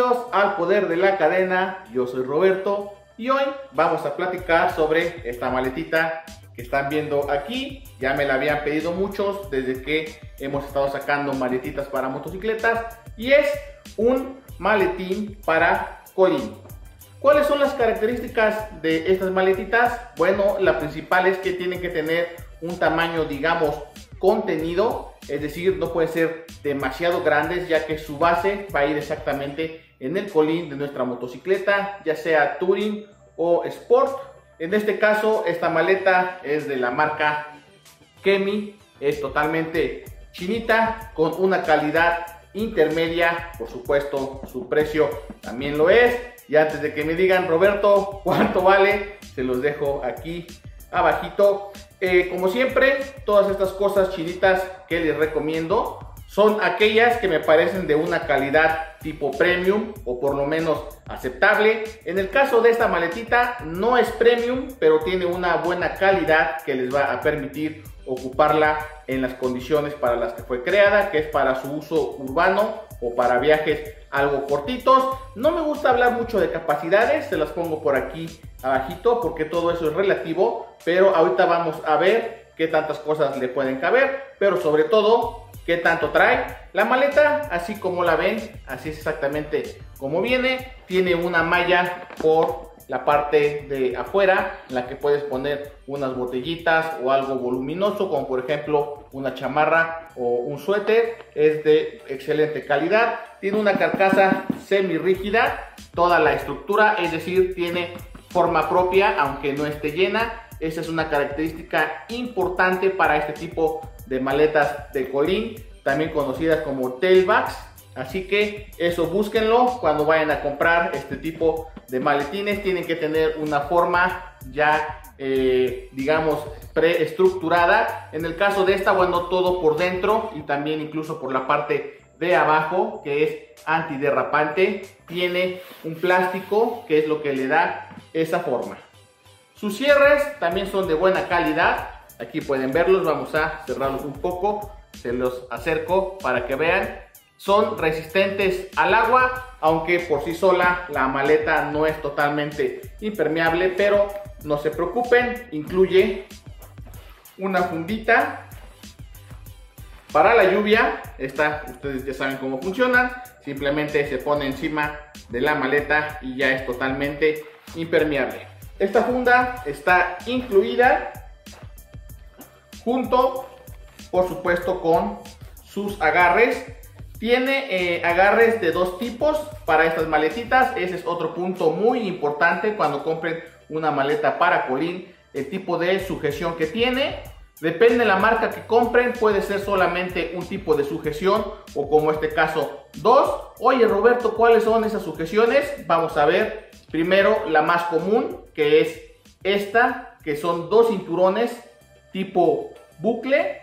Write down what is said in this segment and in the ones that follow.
Bienvenidos al Poder de la Cadena, yo soy Roberto y hoy vamos a platicar sobre esta maletita que están viendo aquí. Ya me la habían pedido muchos desde que hemos estado sacando maletitas para motocicletas y es un maletín para colín. ¿Cuáles son las características de estas maletitas? Bueno, la principal es que tienen que tener un tamaño, digamos, contenido, es decir, no pueden ser demasiado grandes ya que su base va a ir exactamente en el colín de nuestra motocicleta, ya sea Touring o Sport. En este caso, esta maleta es de la marca Kemi, es totalmente chinita, con una calidad intermedia, por supuesto, su precio también lo es. Y antes de que me digan, Roberto, ¿cuánto vale? Se los dejo aquí abajito. Eh, como siempre, todas estas cosas chinitas que les recomiendo son aquellas que me parecen de una calidad tipo premium o por lo menos aceptable. En el caso de esta maletita no es premium, pero tiene una buena calidad que les va a permitir ocuparla en las condiciones para las que fue creada, que es para su uso urbano o para viajes algo cortitos. No me gusta hablar mucho de capacidades, se las pongo por aquí abajito porque todo eso es relativo, pero ahorita vamos a ver qué tantas cosas le pueden caber, pero sobre todo qué tanto trae. La maleta, así como la ven, así es exactamente como viene, tiene una malla por la parte de afuera en la que puedes poner unas botellitas o algo voluminoso como por ejemplo una chamarra o un suéter. Es de excelente calidad. Tiene una carcasa semi rígida toda la estructura es decir tiene forma propia aunque no esté llena. Esa es una característica importante para este tipo de maletas de colín también conocidas como tailbacks Así que eso búsquenlo cuando vayan a comprar este tipo de maletines. Tienen que tener una forma ya, eh, digamos, preestructurada. En el caso de esta, bueno, todo por dentro y también incluso por la parte de abajo, que es antiderrapante. Tiene un plástico que es lo que le da esa forma. Sus cierres también son de buena calidad. Aquí pueden verlos, vamos a cerrarlos un poco. Se los acerco para que vean son resistentes al agua, aunque por sí sola la maleta no es totalmente impermeable, pero no se preocupen, incluye una fundita para la lluvia. Esta ustedes ya saben cómo funcionan, simplemente se pone encima de la maleta y ya es totalmente impermeable. Esta funda está incluida junto, por supuesto, con sus agarres tiene eh, agarres de dos tipos para estas maletitas. Ese es otro punto muy importante cuando compren una maleta para colín. El tipo de sujeción que tiene. Depende de la marca que compren, puede ser solamente un tipo de sujeción o como este caso dos. Oye Roberto, ¿cuáles son esas sujeciones? Vamos a ver primero la más común que es esta, que son dos cinturones tipo bucle.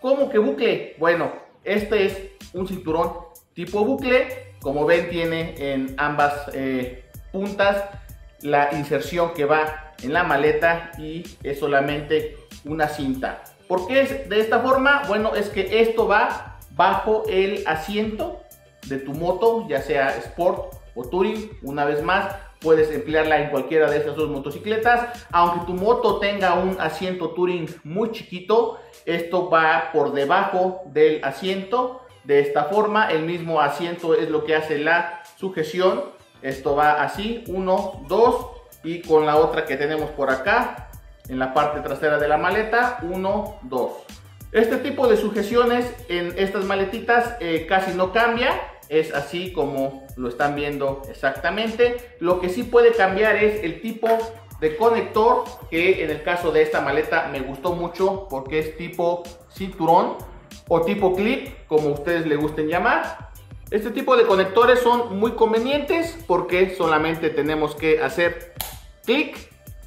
¿Cómo que bucle? Bueno, este es un cinturón tipo bucle. Como ven tiene en ambas eh, puntas la inserción que va en la maleta y es solamente una cinta. ¿Por qué es de esta forma? Bueno, es que esto va bajo el asiento de tu moto, ya sea Sport o Touring. Una vez más, puedes emplearla en cualquiera de estas dos motocicletas. Aunque tu moto tenga un asiento Touring muy chiquito, esto va por debajo del asiento de esta forma. El mismo asiento es lo que hace la sujeción. Esto va así, uno, dos y con la otra que tenemos por acá en la parte trasera de la maleta, uno, dos. Este tipo de sujeciones en estas maletitas eh, casi no cambia, es así como lo están viendo exactamente. Lo que sí puede cambiar es el tipo de conector que en el caso de esta maleta me gustó mucho porque es tipo cinturón o tipo clip, como ustedes le gusten llamar. Este tipo de conectores son muy convenientes porque solamente tenemos que hacer clic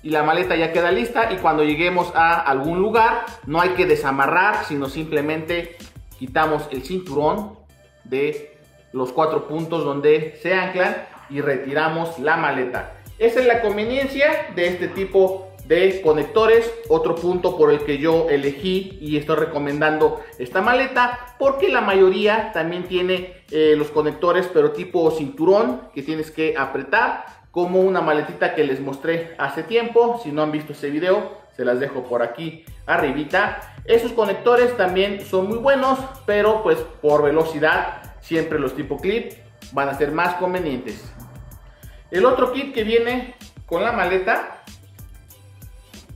y la maleta ya queda lista y cuando lleguemos a algún lugar no hay que desamarrar, sino simplemente quitamos el cinturón de los cuatro puntos donde se anclan y retiramos la maleta. Esa es la conveniencia de este tipo de conectores, otro punto por el que yo elegí y estoy recomendando esta maleta, porque la mayoría también tiene eh, los conectores, pero tipo cinturón, que tienes que apretar, como una maletita que les mostré hace tiempo, si no han visto ese video, se las dejo por aquí arribita. Esos conectores también son muy buenos, pero pues por velocidad, siempre los tipo clip van a ser más convenientes. El otro kit que viene con la maleta,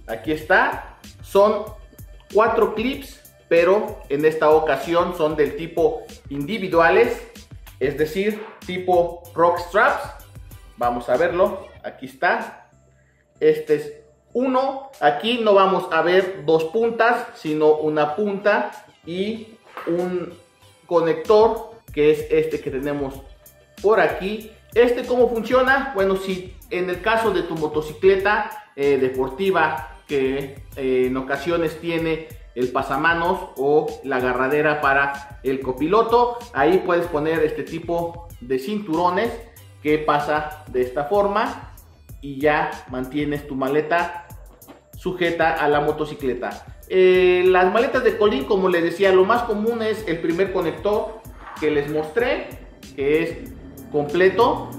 aquí está, son cuatro clips, pero en esta ocasión son del tipo individuales, es decir, tipo rock straps. Vamos a verlo, aquí está. Este es uno, aquí no vamos a ver dos puntas, sino una punta y un conector que es este que tenemos por aquí ¿Este cómo funciona? Bueno, si en el caso de tu motocicleta eh, deportiva que eh, en ocasiones tiene el pasamanos o la agarradera para el copiloto, ahí puedes poner este tipo de cinturones que pasa de esta forma y ya mantienes tu maleta sujeta a la motocicleta. Eh, las maletas de colín, como les decía, lo más común es el primer conector que les mostré, que es completo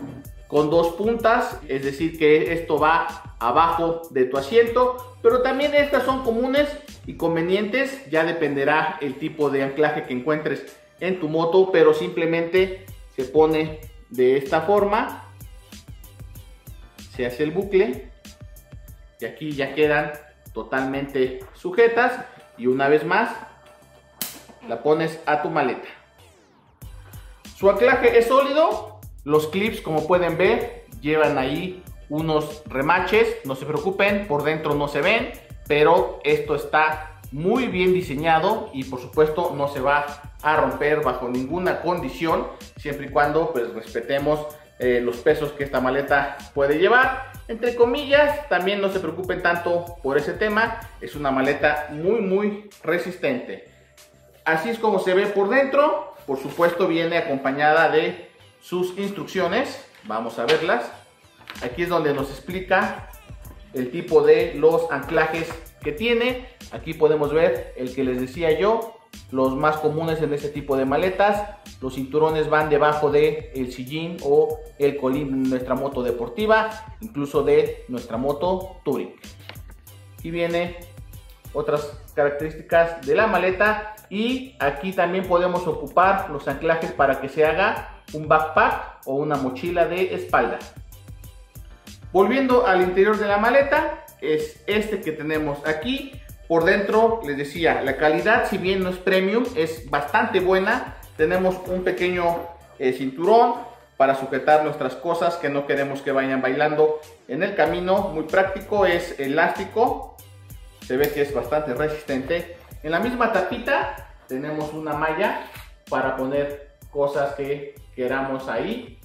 con dos puntas, es decir que esto va abajo de tu asiento, pero también estas son comunes y convenientes, ya dependerá el tipo de anclaje que encuentres en tu moto, pero simplemente se pone de esta forma, se hace el bucle y aquí ya quedan totalmente sujetas y una vez más la pones a tu maleta. Su anclaje es sólido, los clips, como pueden ver, llevan ahí unos remaches. No se preocupen, por dentro no se ven, pero esto está muy bien diseñado y por supuesto no se va a romper bajo ninguna condición, siempre y cuando pues respetemos eh, los pesos que esta maleta puede llevar. Entre comillas, también no se preocupen tanto por ese tema, es una maleta muy muy resistente. Así es como se ve por dentro, por supuesto viene acompañada de sus instrucciones. Vamos a verlas. Aquí es donde nos explica el tipo de los anclajes que tiene. Aquí podemos ver el que les decía yo, los más comunes en este tipo de maletas. Los cinturones van debajo de el sillín o el colín de nuestra moto deportiva, incluso de nuestra moto touring. Aquí viene otras características de la maleta y aquí también podemos ocupar los anclajes para que se haga un backpack o una mochila de espalda. Volviendo al interior de la maleta, es este que tenemos aquí. Por dentro, les decía, la calidad, si bien no es premium, es bastante buena. Tenemos un pequeño eh, cinturón para sujetar nuestras cosas que no queremos que vayan bailando en el camino. Muy práctico, es elástico. Se ve que es bastante resistente. En la misma tapita tenemos una malla para poner cosas que queramos ahí,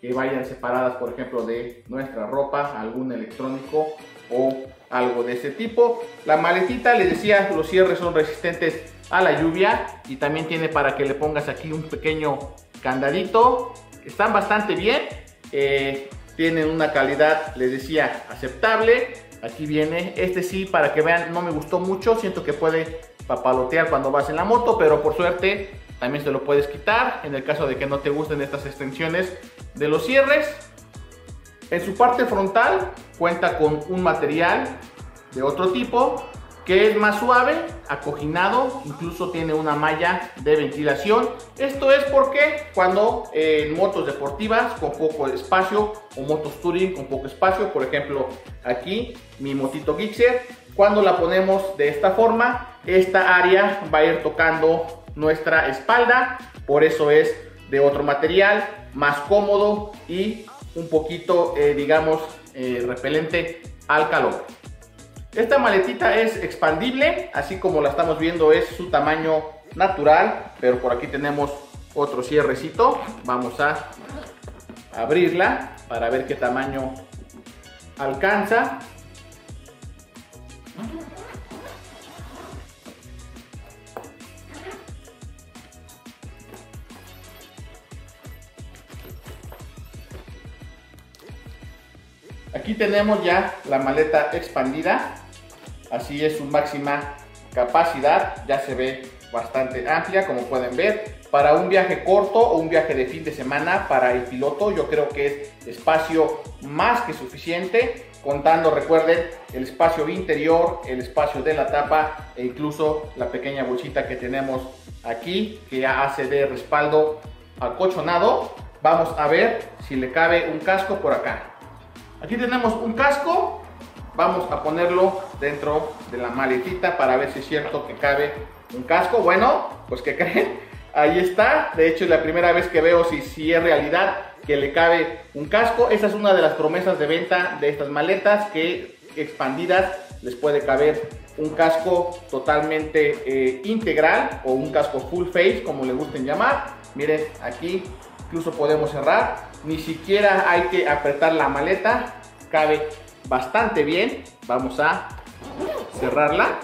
que vayan separadas, por ejemplo, de nuestra ropa, algún electrónico o algo de ese tipo. La maletita, les decía, los cierres son resistentes a la lluvia y también tiene para que le pongas aquí un pequeño candadito. Están bastante bien, eh, tienen una calidad, les decía, aceptable. Aquí viene, este sí, para que vean, no me gustó mucho, siento que puede papalotear cuando vas en la moto, pero por suerte también se lo puedes quitar. En el caso de que no te gusten estas extensiones de los cierres. En su parte frontal cuenta con un material de otro tipo que es más suave, acoginado, incluso tiene una malla de ventilación. Esto es porque cuando en motos deportivas con poco espacio o motos touring con poco espacio, por ejemplo aquí mi motito Gixxer, cuando la ponemos de esta forma, esta área va a ir tocando nuestra espalda, por eso es de otro material, más cómodo y un poquito, eh, digamos, eh, repelente al calor. Esta maletita es expandible, así como la estamos viendo es su tamaño natural, pero por aquí tenemos otro cierrecito. Vamos a abrirla para ver qué tamaño alcanza. Aquí tenemos ya la maleta expandida. Así es su máxima capacidad. Ya se ve bastante amplia como pueden ver. Para un viaje corto o un viaje de fin de semana para el piloto yo creo que es espacio más que suficiente. Contando, recuerden, el espacio interior, el espacio de la tapa e incluso la pequeña bolsita que tenemos aquí que hace de respaldo acolchonado. Vamos a ver si le cabe un casco por acá. Aquí tenemos un casco. Vamos a ponerlo dentro de la maletita para ver si es cierto que cabe un casco. Bueno, pues que creen, ahí está. De hecho, es la primera vez que veo si, si es realidad que le cabe un casco. Esa es una de las promesas de venta de estas maletas que expandidas les puede caber un casco totalmente eh, integral o un casco full face como le gusten llamar. Miren, aquí incluso podemos cerrar. Ni siquiera hay que apretar la maleta. Cabe bastante bien. Vamos a cerrarla.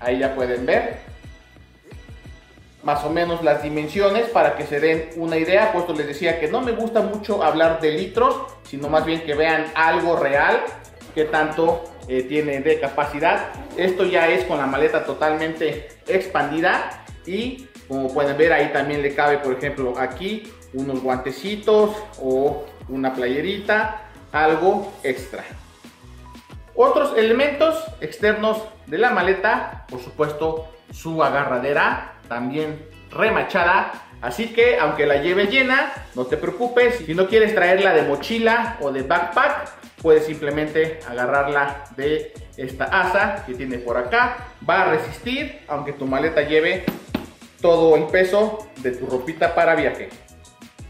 Ahí ya pueden ver más o menos las dimensiones para que se den una idea, puesto les decía que no me gusta mucho hablar de litros, sino más bien que vean algo real, que tanto eh, tiene de capacidad. Esto ya es con la maleta totalmente expandida y como pueden ver ahí también le cabe por ejemplo aquí unos guantecitos o una playerita, algo extra. Otros elementos externos de la maleta, por supuesto su agarradera, también remachada. Así que aunque la lleve llena, no te preocupes. Si no quieres traerla de mochila o de backpack, puedes simplemente agarrarla de esta asa que tiene por acá. Va a resistir, aunque tu maleta lleve todo el peso de tu ropita para viaje.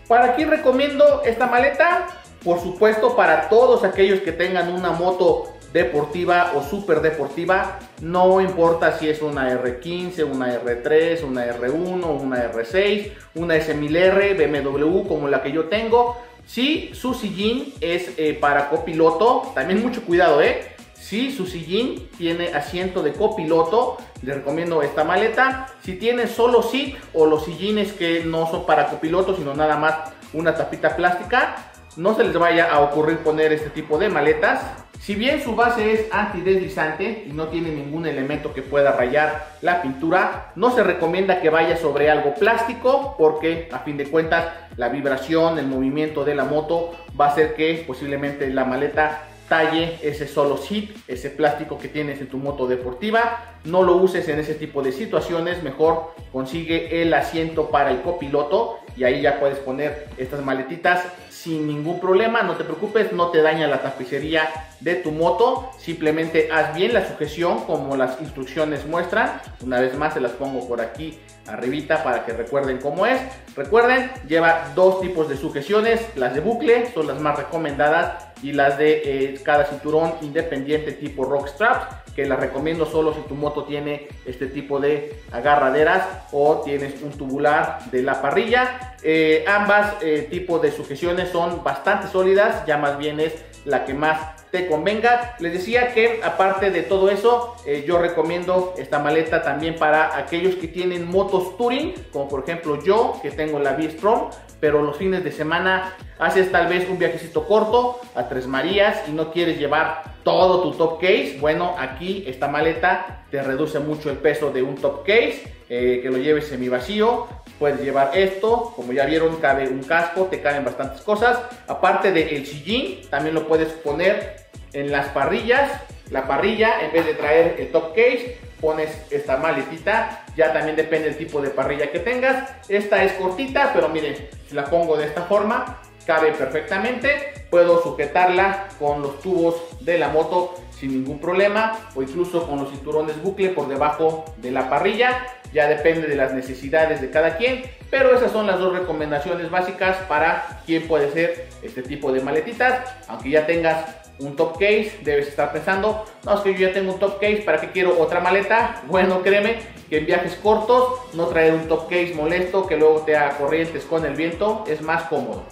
¿Para quién recomiendo esta maleta? Por supuesto para todos aquellos que tengan una moto deportiva o super deportiva, no importa si es una R15, una R3, una R1, una R6, una S1000R, BMW como la que yo tengo. Si su sillín es eh, para copiloto, también mucho cuidado, ¿eh? Si su sillín tiene asiento de copiloto, les recomiendo esta maleta. Si tiene solo sit o los sillines que no son para copiloto, sino nada más una tapita plástica, no se les vaya a ocurrir poner este tipo de maletas. Si bien su base es antideslizante y no tiene ningún elemento que pueda rayar la pintura, no se recomienda que vaya sobre algo plástico porque a fin de cuentas la vibración, el movimiento de la moto va a hacer que posiblemente la maleta talle ese solo seat, ese plástico que tienes en tu moto deportiva. No lo uses en ese tipo de situaciones, mejor consigue el asiento para el copiloto y ahí ya puedes poner estas maletitas sin ningún problema, no te preocupes, no te daña la tapicería de tu moto, simplemente haz bien la sujeción como las instrucciones muestran, una vez más se las pongo por aquí arribita para que recuerden cómo es. Recuerden, lleva dos tipos de sujeciones, las de bucle son las más recomendadas y las de eh, cada cinturón independiente tipo rock straps que las recomiendo solo si tu moto tiene este tipo de agarraderas o tienes un tubular de la parrilla eh, ambas eh, tipos de sujeciones son bastante sólidas ya más bien es la que más convenga. Les decía que aparte de todo eso, eh, yo recomiendo esta maleta también para aquellos que tienen motos touring, como por ejemplo yo, que tengo la V-Strom, pero los fines de semana haces tal vez un viajecito corto a Tres Marías y no quieres llevar todo tu top case, bueno, aquí esta maleta te reduce mucho el peso de un top case, eh, que lo lleves semi vacío, puedes llevar esto, como ya vieron cabe un casco, te caben bastantes cosas, aparte del sillín, también lo puedes poner en las parrillas, la parrilla en vez de traer el top case, pones esta maletita, ya también depende del tipo de parrilla que tengas, esta es cortita, pero miren, si la pongo de esta forma, cabe perfectamente, puedo sujetarla con los tubos de la moto sin ningún problema o incluso con los cinturones bucle por debajo de la parrilla. Ya depende de las necesidades de cada quien, pero esas son las dos recomendaciones básicas para quien puede ser este tipo de maletitas, aunque ya tengas un top case, debes estar pensando, no, es que yo ya tengo un top case, ¿para qué quiero otra maleta? Bueno, créeme que en viajes cortos, no traer un top case molesto que luego te haga corrientes con el viento es más cómodo.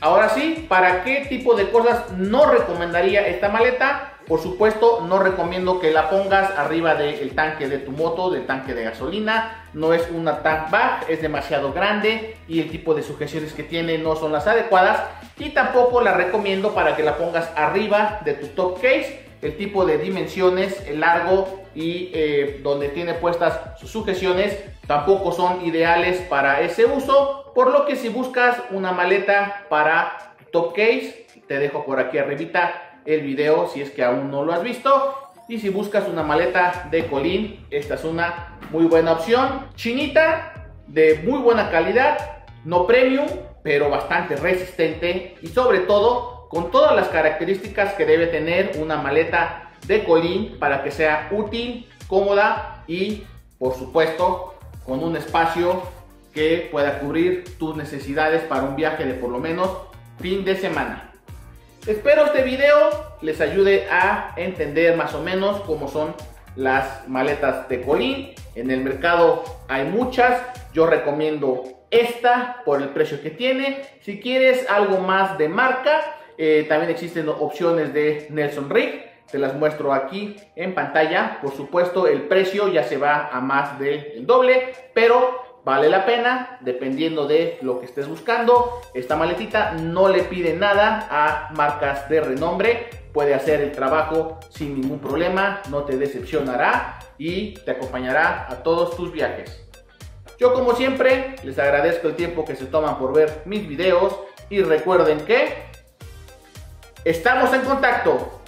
Ahora sí, ¿para qué tipo de cosas no recomendaría esta maleta? Por supuesto, no recomiendo que la pongas arriba del tanque de tu moto, del tanque de gasolina. No es una tank bag, es demasiado grande y el tipo de sujeciones que tiene no son las adecuadas. Y tampoco la recomiendo para que la pongas arriba de tu top case. El tipo de dimensiones, el largo y eh, donde tiene puestas sus sujeciones tampoco son ideales para ese uso. Por lo que si buscas una maleta para top case, te dejo por aquí arribita el video si es que aún no lo has visto. Y si buscas una maleta de Colín, esta es una muy buena opción. Chinita, de muy buena calidad, no premium, pero bastante resistente y sobre todo con todas las características que debe tener una maleta de Colín para que sea útil, cómoda y por supuesto con un espacio que pueda cubrir tus necesidades para un viaje de por lo menos fin de semana. Espero este video les ayude a entender más o menos cómo son las maletas de Colín. En el mercado hay muchas. Yo recomiendo esta por el precio que tiene. Si quieres algo más de marca, eh, también existen opciones de Nelson Rig. Te las muestro aquí en pantalla. Por supuesto, el precio ya se va a más del doble, pero vale la pena dependiendo de lo que estés buscando. Esta maletita no le pide nada a marcas de renombre, puede hacer el trabajo sin ningún problema, no te decepcionará y te acompañará a todos tus viajes. Yo como siempre les agradezco el tiempo que se toman por ver mis videos y recuerden que estamos en contacto.